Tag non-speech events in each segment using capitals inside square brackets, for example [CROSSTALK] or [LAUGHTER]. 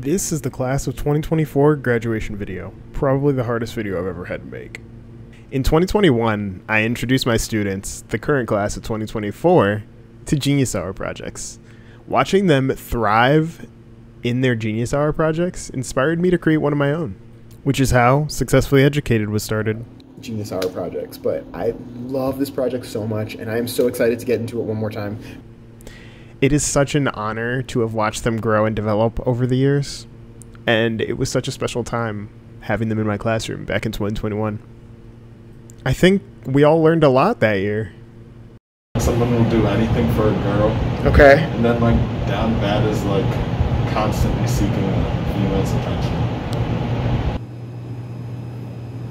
This is the class of 2024 graduation video, probably the hardest video I've ever had to make. In 2021, I introduced my students, the current class of 2024, to Genius Hour projects. Watching them thrive in their Genius Hour projects inspired me to create one of my own, which is how Successfully Educated was started. Genius Hour projects, but I love this project so much, and I am so excited to get into it one more time. It is such an honor to have watched them grow and develop over the years, and it was such a special time having them in my classroom back in 2021. I think we all learned a lot that year. Someone will do anything for a girl, Okay. and then like down bad is like constantly seeking a female's attention.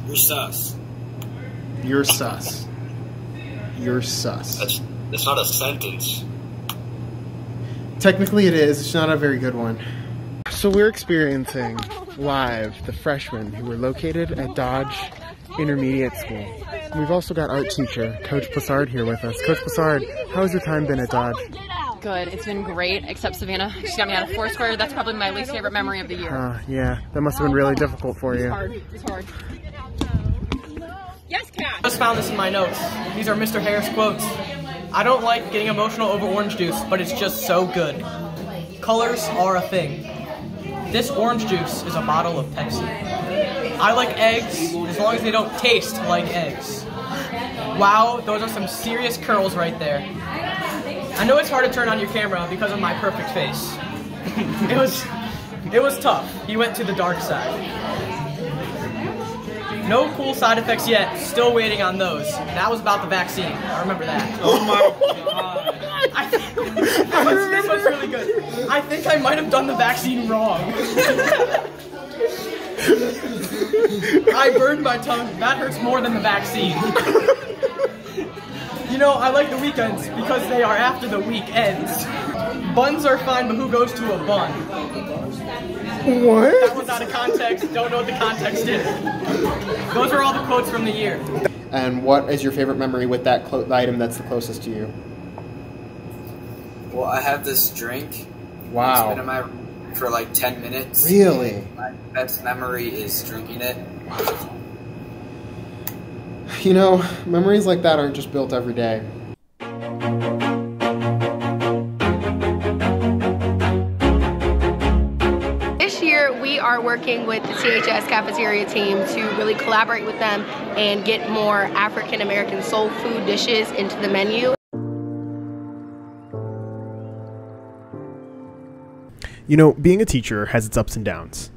You're sus. You're sus. You're sus. That's that's not a sentence. Technically, it is. It's not a very good one. So we're experiencing live the freshmen who were located at Dodge Intermediate School. We've also got art teacher Coach Plassard here with us. Coach Plassard, how has your time been at Dodge? Good. It's been great, except Savannah. She's got me out of Foursquare. That's probably my least favorite memory of the year. Uh, yeah, that must have been really difficult for It's you. hard. It's hard. Yes, Kat. just found this in my notes. These are Mr. Harris quotes. I don't like getting emotional over orange juice, but it's just so good. Colors are a thing. This orange juice is a bottle of Pepsi. I like eggs as long as they don't taste like eggs. Wow, those are some serious curls right there. I know it's hard to turn on your camera because of my perfect face. [LAUGHS] it was it was tough. He went to the dark side. No cool side effects yet. Still waiting on those. That was about the vaccine. I remember that. Oh my [LAUGHS] god. I think, [LAUGHS] this, was, this was really good. I think I might have done the vaccine wrong. [LAUGHS] I burned my tongue. That hurts more than the vaccine. you know, I like the weekends because they are after the week ends. Buns are fine, but who goes to a bun? That What? was out of context. Don't know what the context is. Those are all the quotes from the year. And what is your favorite memory with that clo- item that's the closest to you? Well, I have this drink. It's been in my room for like ten minutes. Really? My best memory is drinking it. Wow. You know, memories like that aren't just built every day. Working with the CHS cafeteria team to really collaborate with them and get more African American soul food dishes into the menu. You know, being a teacher has its ups and downs,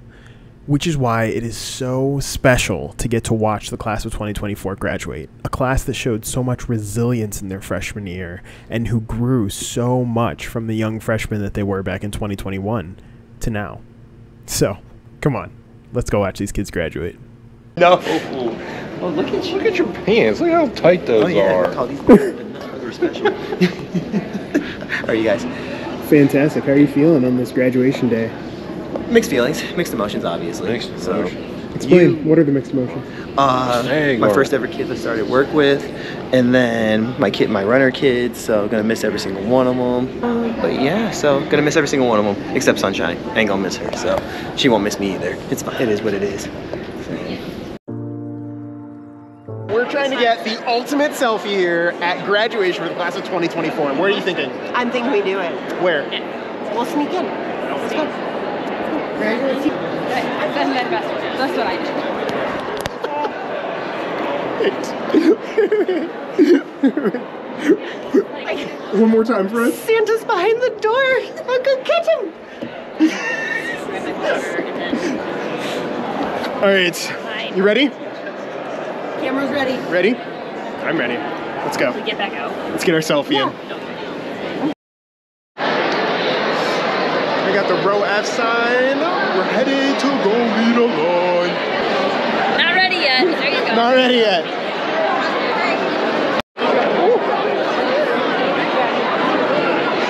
which is why it is so special to get to watch the class of 2024 graduate. A class that showed so much resilience in their freshman year and who grew so much from the young freshmen that they were back in 2021 to now. So, come on, let's go watch these kids graduate. No. Oh, look at you. Look at your pants. Look how tight those oh, are. Oh, these are special. How are you guys? Fantastic. How are you feeling on this graduation day? Mixed feelings, mixed emotions, obviously. Mixed so, emotions. Explain. what are the mixed emotions? uh, my Mark. first ever kids I started work with, and then my kid, my runner kids. So gonna miss every single one of them. Uh, but yeah, so gonna miss every single one of them except Sunshine. Ain't gonna miss her, so she won't miss me either. It's fine. It is what it is. We're trying to get the ultimate selfie here at graduation for the class of 2024. And Where are you thinking? I'm thinking we do it. Where? We'll sneak in. Let's go. That's what I did. One more time for us. Santa's behind the door. I'll go catch him. All right. You ready? Camera's ready. Ready? I'm ready. Let's go. We Get that go. Let's get our selfie in. I got the row F sign. We're headed to go lead a line. Not ready yet. There you go. Not ready yet.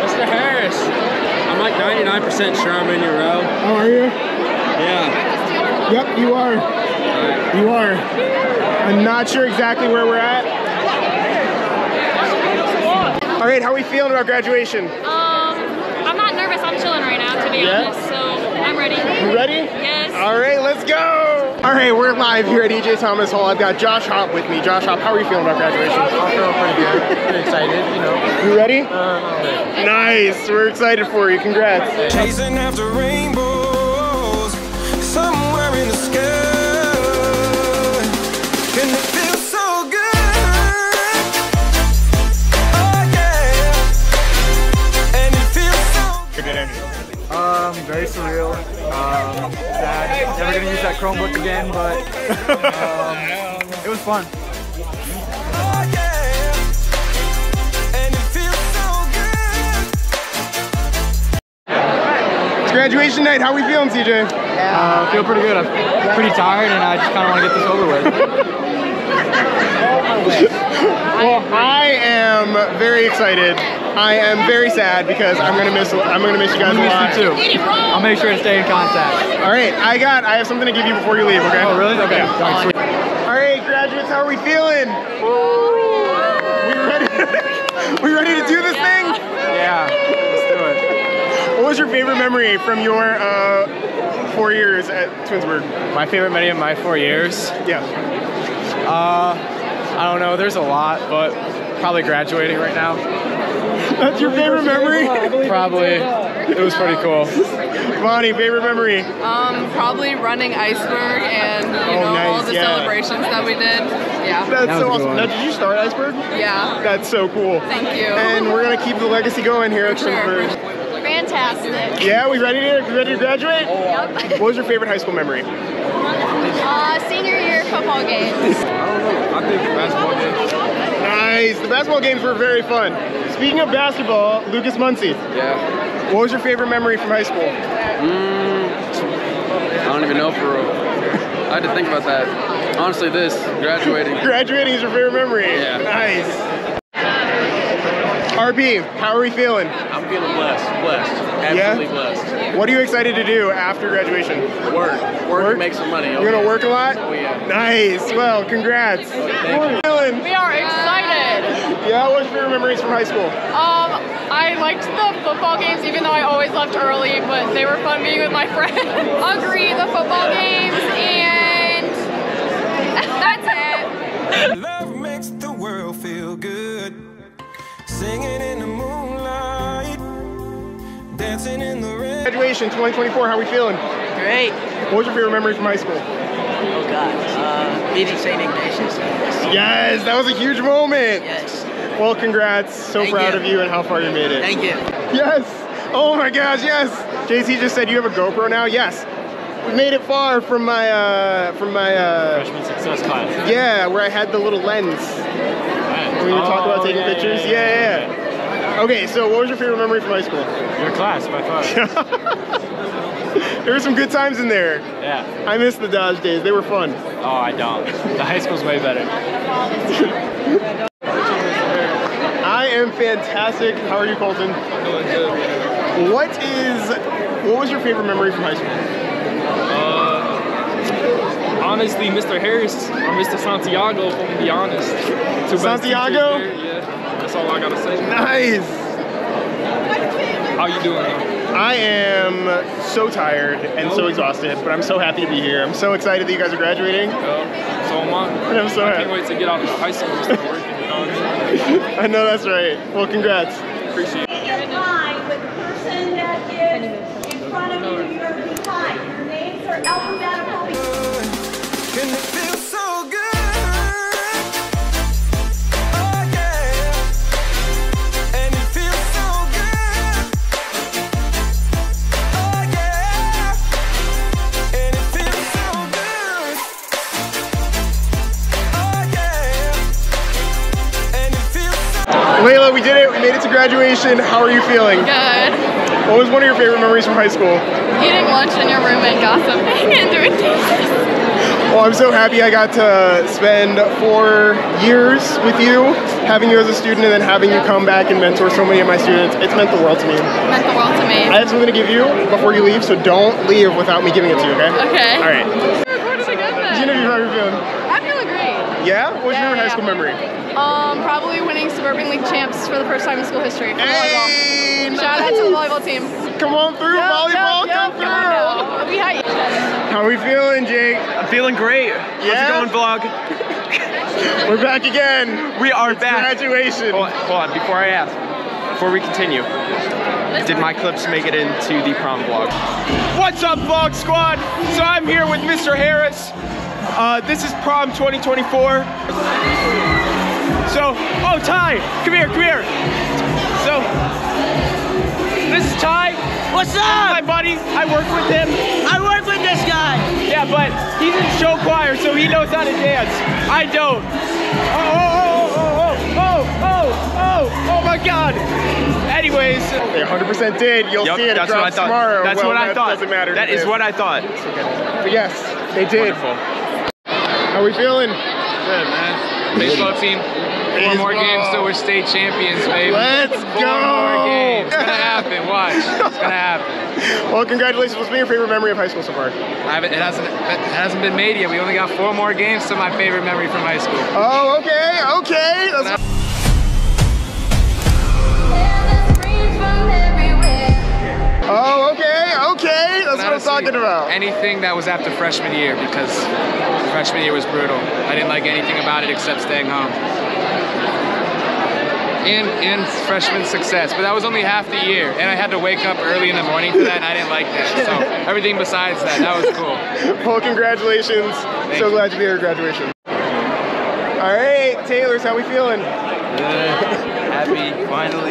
Mr. Harris, I'm like 99% sure I'm in your row. How are you? Yeah. Yep, you are. You are. I'm not sure exactly where we're at. All right, how are we feeling about graduation? Um, I'm not nervous. I'm chilling right now, to be Yeah? honest. So I'm I'm ready. You ready? Yes. All right, let's go. All right, we're live here at EJ Thomas Hall. I've got Josh Hop with me. Josh Hop, how are you feeling about graduation? I'm feeling pretty good. Pretty excited, you know. You ready? Uh, nice. We're excited for you. Congrats. Chasing after rainbows Never gonna use that Chromebook again, but um, it was fun. and it feels so good. It's graduation night. How are we feeling, CJ? Uh, feel pretty good. I'm pretty tired, and I just kind of want to get this over with. Well, I am very excited. I am very sad because I'm gonna miss. I'm gonna miss you guys a lot. miss you too. I'll make sure to stay in contact. All right, I got. I have something to give you before you leave. Okay. Oh, really? Okay. Yeah. All right, graduates, how are we feeling? We ready? [LAUGHS] we ready to do this thing? Yeah, let's do it. What was your favorite memory from your uh, four years at Twinsburg? My favorite memory of my four years? Yeah. Uh, I don't know. There's a lot, but probably graduating right now. That's your favorite memory? Probably. It was pretty cool. Bonnie, favorite memory? Um, probably running iceberg and you Oh, know all the yeah. celebrations that we did. Yeah. That's so awesome. Now, did you start Iceberg? Yeah. That's so cool. Thank you. And we're gonna keep the legacy going here at Twinsburg. Fantastic. Yeah, we ready to ready to graduate? Yep. What was your favorite high school memory? Uh, senior year football games. I don't know. I think basketball games. Nice. The basketball games were very fun. Speaking of basketball, Lucas Muncie. Yeah. What was your favorite memory from high school? Mm, I don't even know for real. I had to think about that. Honestly, this graduating. [LAUGHS] Graduating is your favorite memory. Yeah. Nice. RB, how are we feeling? I'm feeling blessed, blessed, absolutely blessed. What are you excited to do after graduation? Work, work, and make some money. You're gonna work a lot? Oh yeah. Nice. Well, congrats. How are feeling? We are excited. Yeah, what's your favorite memories from high school? Um, I liked the football games, even though I always left early, but they were fun being with my [LAUGHS] friends. Agree, the football games, and [LAUGHS] that's it. [LAUGHS] Singing in the moonlight, dancing in the rain. Graduation 2024, how are we feeling? Great. What was your favorite memory from high school? Oh God. Uh, meeting St. Ignatius. Yes, that was a huge moment. Yes. Well, congrats. So Thank proud you. of you and how far you made it. Thank you. Yes. Oh my gosh, yes. JC just said you have a GoPro now. Yes. We made it far from my uh from my uh Freshman success class. yeah, where I had the little lens. We were talking about Oh, taking yeah, pictures. yeah, Yeah, yeah, yeah. Okay, so what was your favorite memory from high school? Your class by far. [LAUGHS] There were some good times in there. Yeah. I miss the Dodge days. They were fun. Oh, I don't. The high school's way better. I am fantastic. How are you, Colton? Doing good. What is what was your favorite memory from high school? Uh, honestly, Mr. Harris or Mr. Santiago, if I'm gonna be honest. Two best Santiago? teachers there, Yeah, that's all I gotta say. Nice. How you doing? I am so tired and so exhausted, but I'm so happy to be here. I'm so excited that you guys are graduating. Uh, so am I. And [LAUGHS] I'm so I happy. can't wait to get out of high school and start working. You know what I mean? [LAUGHS] I know that's right. Well, congrats. Appreciate it. in Layla, we did it. We made it to graduation. How are you feeling? Good. What was one of your favorite memories from high school? Eating lunch in your room and gossiping [LAUGHS] and doing things. Well, I'm so happy I got to spend four years with you, having you as a student, and then having you come back and mentor so many of my students. It's meant the world to me. Meant the world to me. I have something to give you before you leave, so don't leave without me giving it to you, okay? Okay. All right. Where did I get that? Genevieve, how are you feeling? I'm feeling great. Yeah? What's your favorite high school memory? Um, probably winning Suburban League champs for the first time in school history volleyball. Shout out to the volleyball team. Come on through. Volleyball, come through. How are we feeling, Jake? I'm feeling great. How's it going, vlog? [LAUGHS] We're back again. We are It's back. Graduation. Hold on, hold on, before I ask, before we continue, did my clips make it into the prom vlog? What's up, Vlog Squad? So I'm here with Mr. Harris. Uh, this is prom 2024. So, oh, Ty, come here, come here. So, this is Ty. What's up? My buddy. I work with him. I work with this guy. Yeah, but he's in show choir, so he knows how to dance. I don't. Oh, oh, oh, oh, oh, oh, oh, oh, oh, oh my God. Anyways. They 100% did. You'll Yup, see it. It that's what I thought. tomorrow. That's Well, what I that thought. Doesn't matter. That is today. what I thought. But yes, they did. Wonderful. How are we feeling? Good, man. Baseball team. Four more games till we're state champions, baby. Let's Four go. more games. It's gonna happen. Watch. It's gonna [LAUGHS] happen. Well, congratulations. What's been your favorite memory of high school so far? I haven't, it hasn't. It hasn't been made yet. We only got four more games to my favorite memory from high school. Oh, okay, okay. That's Oh, okay, okay. That's what I'm talking about. Anything that was after freshman year because freshman year was brutal. I didn't like anything about it except staying home. And and freshman success, but that was only half the year, and I had to wake up early in the morning for that, and I didn't like that. So [LAUGHS] everything besides that, that was cool. Well, congratulations. so glad to be here at graduation. All right, Taylor's, how we feeling? Happy, finally.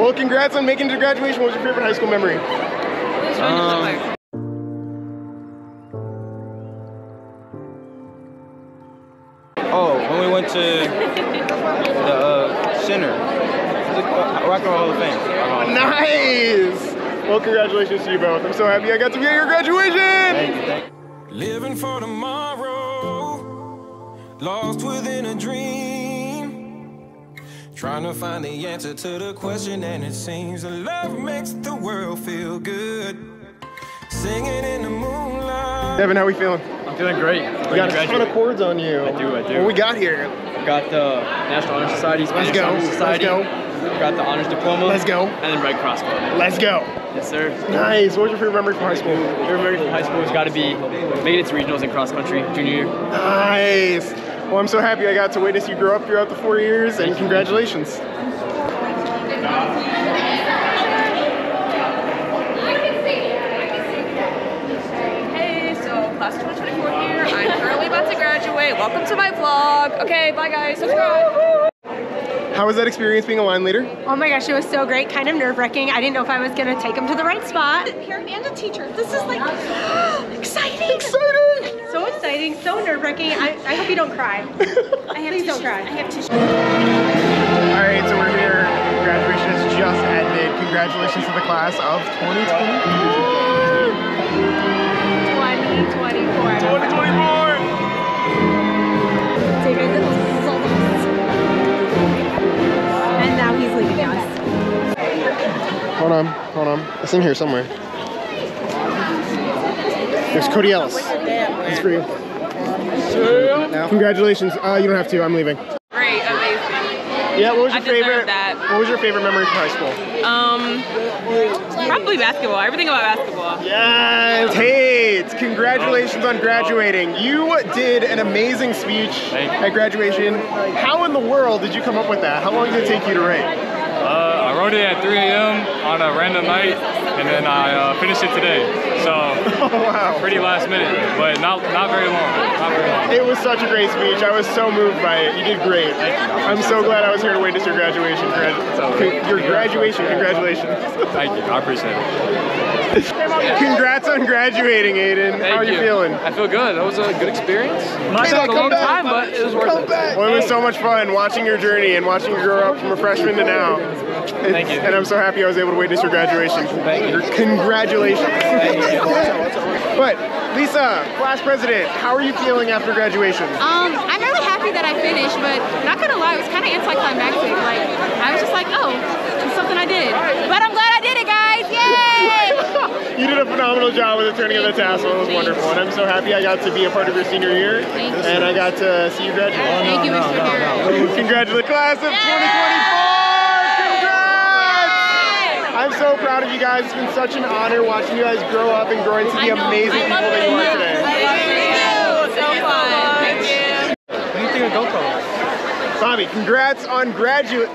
Well, congrats on making it to graduation. What was your favorite high school memory? Um, oh, when we went to the uh, center, Rock and Roll Hall of Fame. Nice. Well, congratulations to you both. I'm so happy I got to be at your graduation. Living for tomorrow, lost within a dream. Trying to find the answer to the question, and it seems that love makes the world feel good. Singing in the moonlight. Devin, how are we feeling? I'm feeling great. We got a ton of chords on you. I do, I do. What we got here? Got the National Honor Society, Let's Spanish go, Honor let's Society. go. Got the honors diploma. Let's go. And then Red Cross Club. Let's go. Yes, sir. Nice. What was your favorite memory from high school? Favorite memory from high school has got to be made it to regionals in cross country junior year. Nice. Well, I'm so happy I got to witness you grow up throughout the four years, and congratulations. Hey, so class 2024 here. I'm currently about to graduate. Welcome to my vlog. Okay, bye guys. Subscribe. How was that experience being a line leader? Oh my gosh, it was so great, kind of nerve wracking. I didn't know if I was gonna take him to the right spot. Here and a teacher. This is like [GASPS] exciting. Exciting. So so nerve wracking. I, I hope you don't cry. [LAUGHS] I have Please don't cry. I have tissue. All right, so we're here. Graduation has just ended. Congratulations to the class of 2020. 2024. 2024. And now he's leaving us. Hold on, hold on. It's in here somewhere. There's Cody Ellis. It's for you. Congratulations. Uh, you don't have to. I'm leaving. Great, amazing. Yeah. What was your I your favorite? deserve that. What was your favorite memory from high school? Um, probably basketball. Everything about basketball. Yes, Tate, congratulations on graduating. You did an amazing speech at graduation. How in the world did you come up with that? How long did it take you to write? Uh, I wrote it at 3 a.m. on a random night, and then I uh, finished it today. So [LAUGHS] pretty last minute, but not not very long. Not very long. It was such a great speech. I was so moved by it. You did great. I'm so glad I was here to witness your graduation. Grad- your graduation, congratulations. Thank you. I appreciate it. Congrats on graduating, Aiden. Thank How are you, feeling? I feel good. That was a good experience. Not Hey, took a long back. time, but it was worth it. Well, it was so much fun watching your journey and watching you grow up from a freshman to now. Thank you. And I'm so happy I was able to witness your graduation. Thank you. Congratulations. Thank you. But Lisa, class president, how are you feeling after graduation? Um, I'm really happy that I finished, but not gonna lie, it was kind of anticlimactic. Like, I was just like, oh, it's something I did. But I'm glad I did it, guys! Yay! [LAUGHS] You did a phenomenal job with the turning of the tassel. It was wonderful. And I'm so happy I got to be a part of your senior year. Thank you. And I got to see you graduate. Thank you, Mr. Harris. Congratulations, class of 2024! Congrats! I'm so proud of you guys. It's been such an honor watching you guys grow up and grow into the amazing people that you are today. So fun. Thank you. What do you think of GoPro? Bobby, congrats on graduate. [LAUGHS]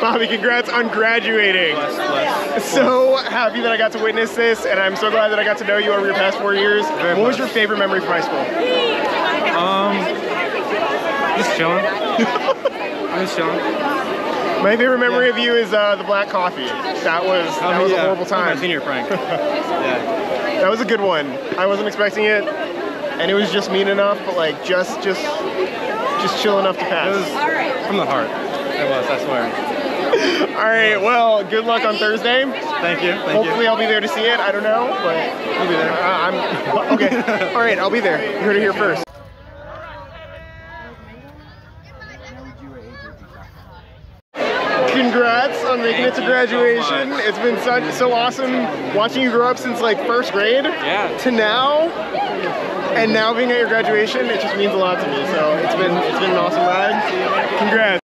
Bobby, congrats on graduating. Bless, bless. So happy that I got to witness this, and I'm so glad that I got to know you over your past four years. what was your favorite memory from high school? Um, just chilling. [LAUGHS] I'm just chilling. My favorite memory of you is uh, the black coffee. That was that was a horrible time. senior prank. [LAUGHS] yeah. That was a good one. I wasn't expecting it, and it was just mean enough, but like just just just chill enough to pass. It was from the heart. It was, I swear. [LAUGHS] All right. Well, good luck on Thursday. Thank you. Thank Hopefully, you. I'll be there to see it. I don't know, but I'll be there. Uh, I'm okay. [LAUGHS] All right, I'll be there. You heard it here first. Congrats on making it to graduation. It's been such so awesome watching you grow up since like first grade Yeah. to now, and now being at your graduation. It just means a lot to me. So it's been it's been an awesome ride. Congrats.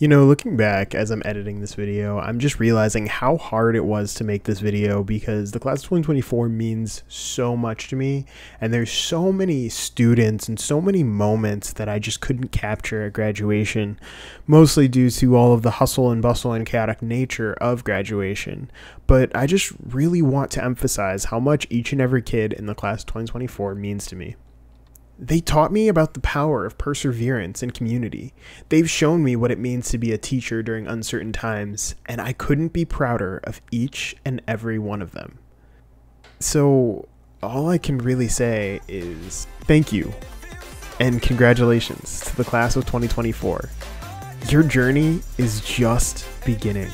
You know, looking back as I'm editing this video, I'm just realizing how hard it was to make this video because the class of 2024 means so much to me, and there's so many students and so many moments that I just couldn't capture at graduation, mostly due to all of the hustle and bustle and chaotic nature of graduation. But I just really want to emphasize how much each and every kid in the class of 2024 means to me. They taught me about the power of perseverance and community. They've shown me what it means to be a teacher during uncertain times, and I couldn't be prouder of each and every one of them. So, all I can really say is thank you and congratulations to the class of 2024. Your journey is just beginning,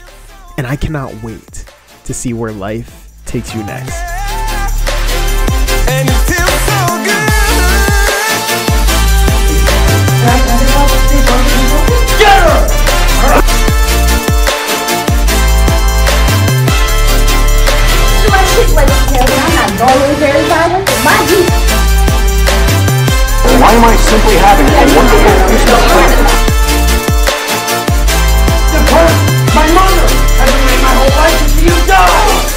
and I cannot wait to see where life takes you next. Get her! I'm not. My. Why am I simply having a wonderful Christmas present? The person, my mother, has waiting my whole life see you die.